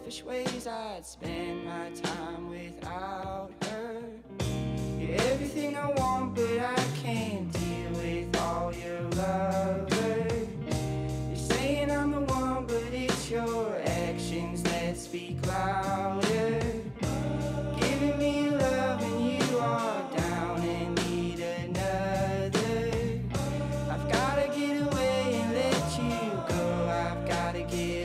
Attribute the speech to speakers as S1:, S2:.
S1: selfish ways I'd spend my time without her. You're everything I want but I can't deal with all your lover You're saying I'm the one but it's your actions that speak louder. Giving me love and you are down and need another. I've gotta get away and let you go. I've gotta get